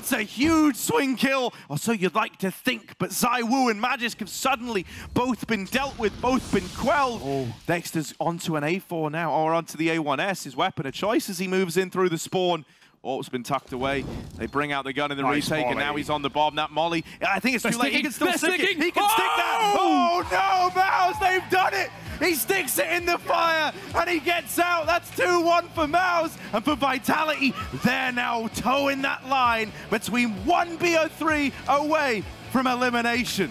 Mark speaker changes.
Speaker 1: That's a huge swing kill, or so you'd like to think. But ZywOo and Magisk have suddenly both been dealt with, both been quelled. Oh. Dexter's onto an A4 now, or onto the A1S, his weapon of choice as he moves in through the spawn. Oh, ropz's been tucked away. They bring out the gun in the nice retake, Molly. and now he's on the bomb. That Molly, I think it's too late. He can still stick it. He can oh! stick that. Oh, oh no, MOUZ, they've done it. He sticks it in the fire, and he gets out. That's 2-1 for MOUZ. And for Vitality, they're now toeing that line between 1 BO3 away from elimination.